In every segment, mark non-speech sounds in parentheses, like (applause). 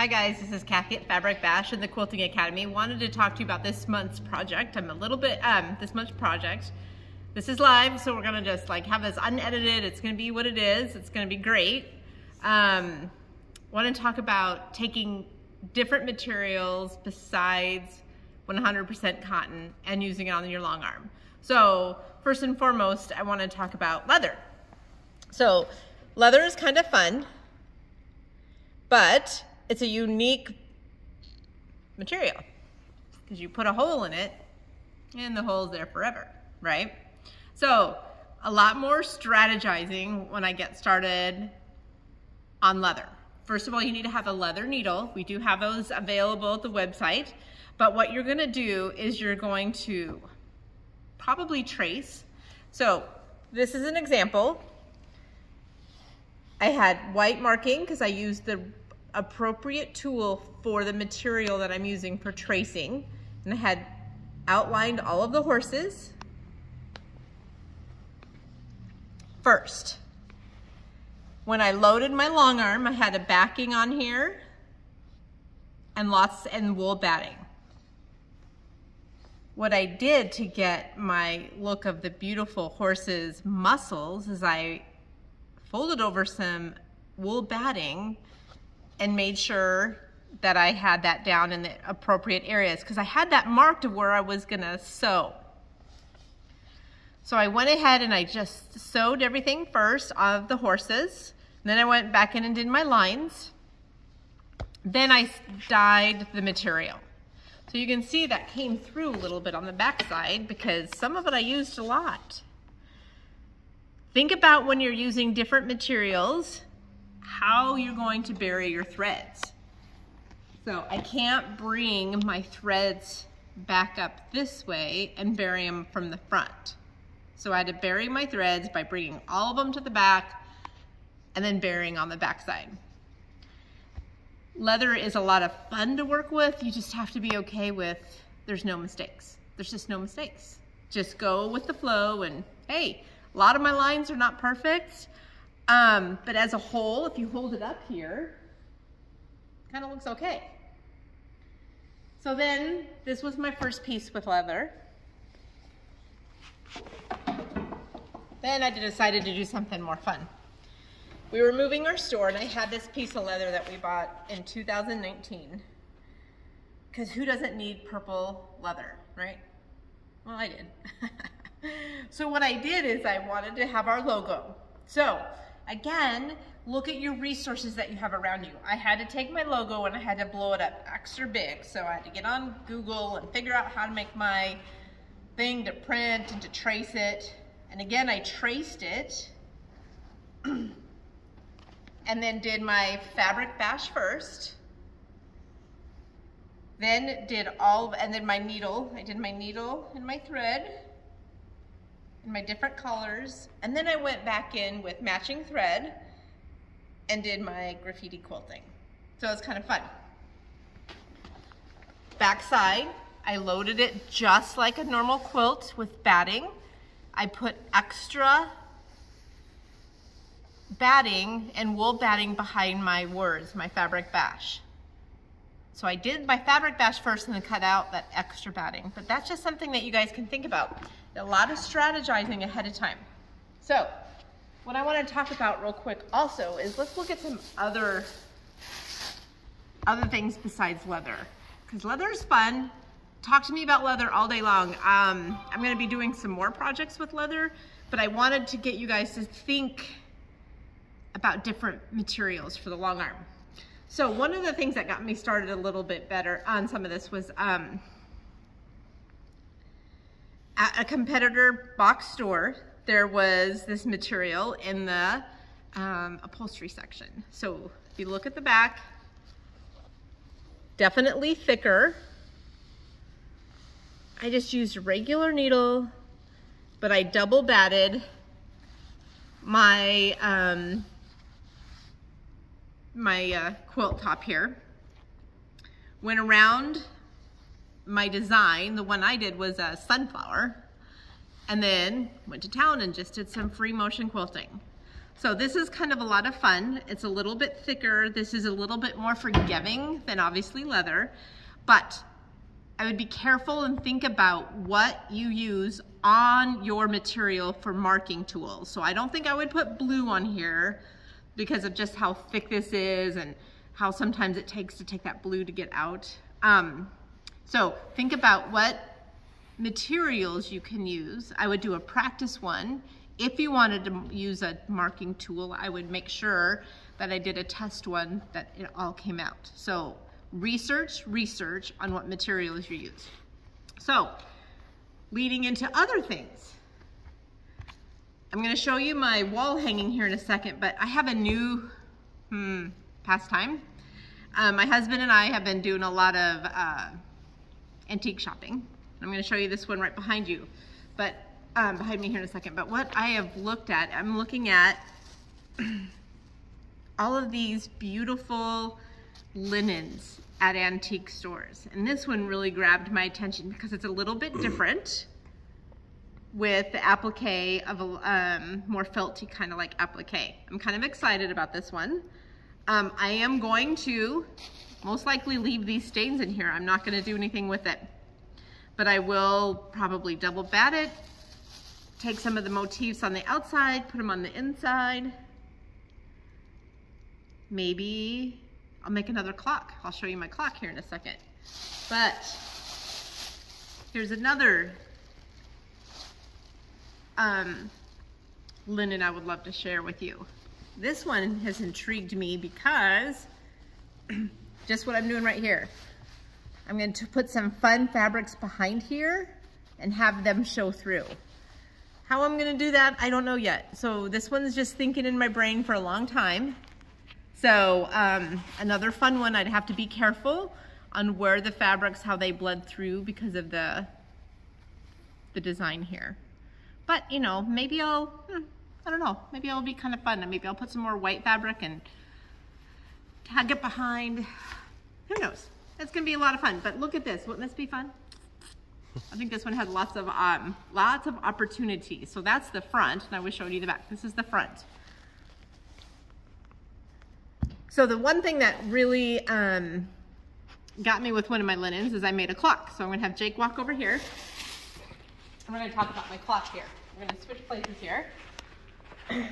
Hi guys, this is Kathy at Fabric Bash and the Quilting Academy. Wanted to talk to you about this month's project. I'm a little bit, um, this month's project. This is live, so we're gonna just like have this unedited. It's gonna be what it is. It's gonna be great. Um, want to talk about taking different materials besides 100% cotton and using it on your long arm. So first and foremost, I want to talk about leather. So leather is kind of fun, but it's a unique material because you put a hole in it and the hole's there forever, right? So a lot more strategizing when I get started on leather. First of all, you need to have a leather needle. We do have those available at the website. But what you're gonna do is you're going to probably trace. So this is an example. I had white marking because I used the appropriate tool for the material that I'm using for tracing. And I had outlined all of the horses. First, when I loaded my long arm, I had a backing on here and lots and wool batting. What I did to get my look of the beautiful horse's muscles is I folded over some wool batting and made sure that I had that down in the appropriate areas because I had that marked where I was gonna sew. So I went ahead and I just sewed everything first of the horses. Then I went back in and did my lines. Then I dyed the material. So you can see that came through a little bit on the back side because some of it I used a lot. Think about when you're using different materials, how you're going to bury your threads. So I can't bring my threads back up this way and bury them from the front. So I had to bury my threads by bringing all of them to the back and then burying on the back side. Leather is a lot of fun to work with. You just have to be okay with there's no mistakes. There's just no mistakes. Just go with the flow and hey, a lot of my lines are not perfect, um, but as a whole, if you hold it up here, kind of looks okay. So then this was my first piece with leather. Then I decided to do something more fun. We were moving our store and I had this piece of leather that we bought in 2019. Because who doesn't need purple leather, right? Well, I did. (laughs) so what I did is I wanted to have our logo. So again, look at your resources that you have around you. I had to take my logo and I had to blow it up extra big. So I had to get on Google and figure out how to make my thing to print and to trace it. And again, I traced it (clears throat) and then did my fabric bash first. Then did all, and then my needle. I did my needle and my thread in my different colors. And then I went back in with matching thread and did my graffiti quilting. So it was kind of fun. Backside, I loaded it just like a normal quilt with batting. I put extra batting and wool batting behind my words, my fabric bash. So I did my fabric bash first and then cut out that extra batting. But that's just something that you guys can think about. A lot of strategizing ahead of time. So what I want to talk about real quick also is let's look at some other other things besides leather. Because leather is fun, talk to me about leather all day long. Um, I'm gonna be doing some more projects with leather, but I wanted to get you guys to think about different materials for the long arm. So one of the things that got me started a little bit better on some of this was um, at a competitor box store, there was this material in the um, upholstery section. So if you look at the back, definitely thicker I just used a regular needle, but I double batted my, um, my uh, quilt top here. Went around my design, the one I did was a sunflower, and then went to town and just did some free motion quilting. So this is kind of a lot of fun. It's a little bit thicker. This is a little bit more forgiving than obviously leather, but I would be careful and think about what you use on your material for marking tools. So I don't think I would put blue on here because of just how thick this is and how sometimes it takes to take that blue to get out. Um, so think about what materials you can use. I would do a practice one. If you wanted to use a marking tool, I would make sure that I did a test one that it all came out. So research, research on what materials you use. So leading into other things. I'm gonna show you my wall hanging here in a second, but I have a new hmm, pastime. Um, my husband and I have been doing a lot of uh, antique shopping. I'm gonna show you this one right behind you, but um, behind me here in a second. But what I have looked at, I'm looking at (clears throat) all of these beautiful linens at antique stores. And this one really grabbed my attention because it's a little bit (clears throat) different with the applique of a um, more felty kind of like applique. I'm kind of excited about this one. Um, I am going to most likely leave these stains in here. I'm not gonna do anything with it. But I will probably double bat it, take some of the motifs on the outside, put them on the inside. Maybe I'll make another clock. I'll show you my clock here in a second. But here's another um, linen I would love to share with you. This one has intrigued me because (clears throat) just what I'm doing right here. I'm going to put some fun fabrics behind here and have them show through. How I'm going to do that, I don't know yet. So this one's just thinking in my brain for a long time. So um, another fun one, I'd have to be careful on where the fabrics, how they bled through because of the, the design here. But, you know, maybe I'll, hmm, I don't know, maybe it'll be kind of fun. Maybe I'll put some more white fabric and tag it behind. Who knows? It's gonna be a lot of fun. But look at this, wouldn't this be fun? I think this one has lots of um, lots of opportunities. So that's the front, and I was showing you the back. This is the front. So the one thing that really um, got me with one of my linens is I made a clock. So I'm gonna have Jake walk over here. I'm gonna talk about my clock here. I'm gonna switch places here. (clears throat)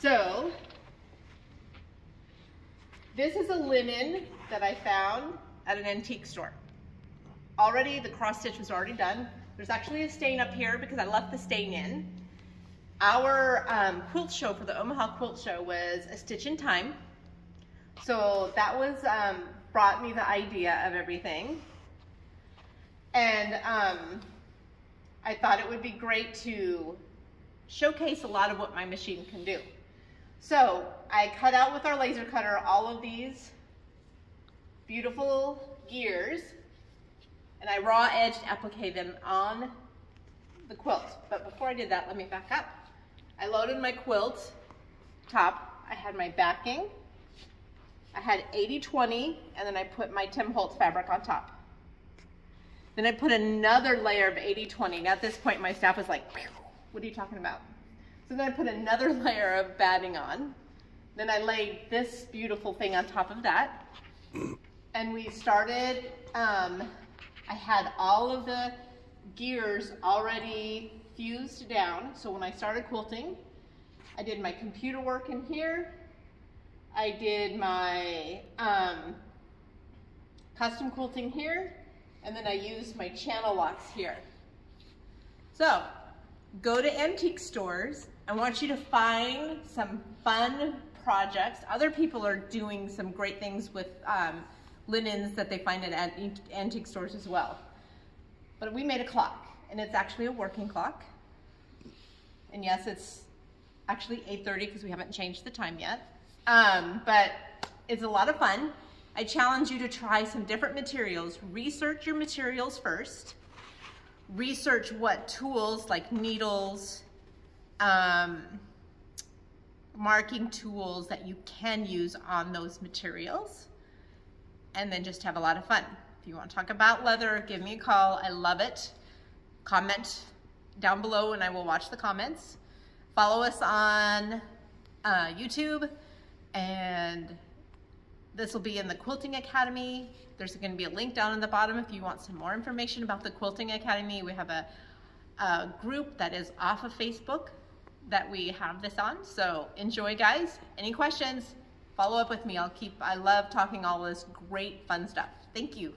so this is a linen that I found at an antique store. Already, the cross stitch was already done. There's actually a stain up here because I left the stain in. Our um, quilt show for the Omaha Quilt Show was a stitch in time. So that was, um, brought me the idea of everything. And um, I thought it would be great to showcase a lot of what my machine can do. So I cut out with our laser cutter all of these beautiful gears and I raw edged applique them on the quilt. But before I did that, let me back up. I loaded my quilt top. I had my backing. I had 80-20 and then I put my Tim Holtz fabric on top. Then I put another layer of 80-20. Now at this point my staff was like, what are you talking about? So then I put another (laughs) layer of batting on. Then I laid this beautiful thing on top of that and we started, um, I had all of the gears already fused down. So when I started quilting, I did my computer work in here. I did my um, custom quilting here, and then I used my channel locks here. So, go to antique stores. I want you to find some fun projects. Other people are doing some great things with um, linens that they find at antique stores as well. But we made a clock, and it's actually a working clock. And yes, it's actually 8.30 because we haven't changed the time yet. Um, but it's a lot of fun. I challenge you to try some different materials. Research your materials first. Research what tools like needles, um, marking tools that you can use on those materials and then just have a lot of fun. If you want to talk about leather, give me a call. I love it. Comment down below and I will watch the comments. Follow us on uh, YouTube and this will be in the Quilting Academy. There's going to be a link down in the bottom if you want some more information about the Quilting Academy. We have a, a group that is off of Facebook that we have this on. So enjoy guys. Any questions? Follow up with me. I'll keep, I love talking all this great fun stuff. Thank you.